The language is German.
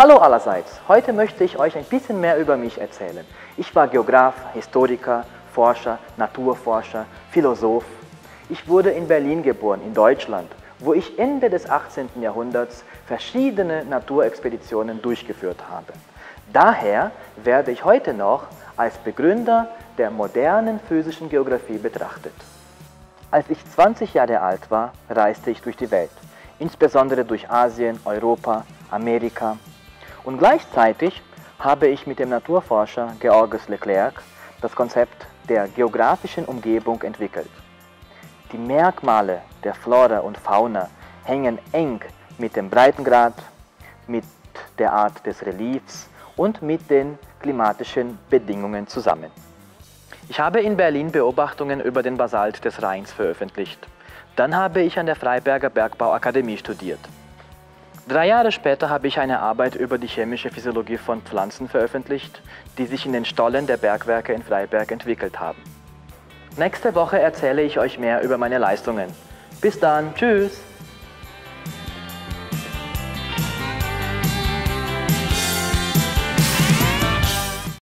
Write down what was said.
Hallo allerseits, heute möchte ich euch ein bisschen mehr über mich erzählen. Ich war Geograf, Historiker, Forscher, Naturforscher, Philosoph. Ich wurde in Berlin geboren, in Deutschland, wo ich Ende des 18. Jahrhunderts verschiedene Naturexpeditionen durchgeführt habe. Daher werde ich heute noch als Begründer der modernen physischen Geographie betrachtet. Als ich 20 Jahre alt war, reiste ich durch die Welt, insbesondere durch Asien, Europa, Amerika. Und gleichzeitig habe ich mit dem Naturforscher Georges Leclerc das Konzept der geografischen Umgebung entwickelt. Die Merkmale der Flora und Fauna hängen eng mit dem Breitengrad, mit der Art des Reliefs und mit den klimatischen Bedingungen zusammen. Ich habe in Berlin Beobachtungen über den Basalt des Rheins veröffentlicht. Dann habe ich an der Freiberger Bergbauakademie studiert. Drei Jahre später habe ich eine Arbeit über die chemische Physiologie von Pflanzen veröffentlicht, die sich in den Stollen der Bergwerke in Freiberg entwickelt haben. Nächste Woche erzähle ich euch mehr über meine Leistungen. Bis dann, tschüss!